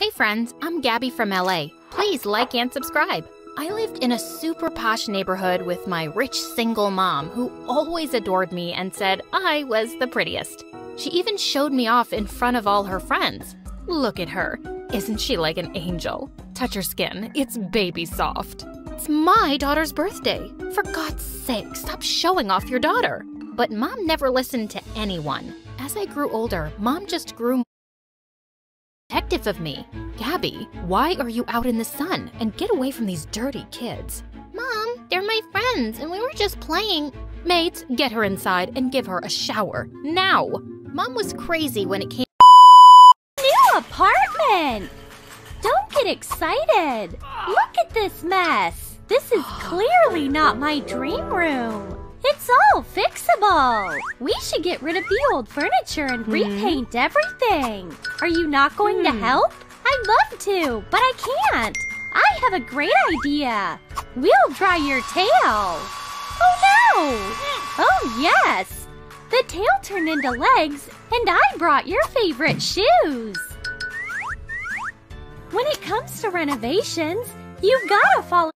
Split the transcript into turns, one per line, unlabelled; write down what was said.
Hey friends, I'm Gabby from LA. Please like and subscribe. I lived in a super posh neighborhood with my rich single mom who always adored me and said I was the prettiest. She even showed me off in front of all her friends. Look at her. Isn't she like an angel? Touch her skin, it's baby soft. It's my daughter's birthday. For God's sake, stop showing off your daughter. But mom never listened to anyone. As I grew older, mom just grew protective of me. Gabby, why are you out in the sun? And get away from these dirty kids. Mom, they're my friends, and we were just playing. Mates, get her inside and give her a shower. Now! Mom was crazy when it came.
New apartment! Don't get excited! Look at this mess! This is clearly not my dream room! It's all We should get rid of the old furniture and hmm? repaint everything! Are you not going to hmm. help? I'd love to, but I can't! I have a great idea! We'll dry your tail! Oh no! Oh yes! The tail turned into legs, and I brought your favorite shoes! When it comes to renovations, you've gotta follow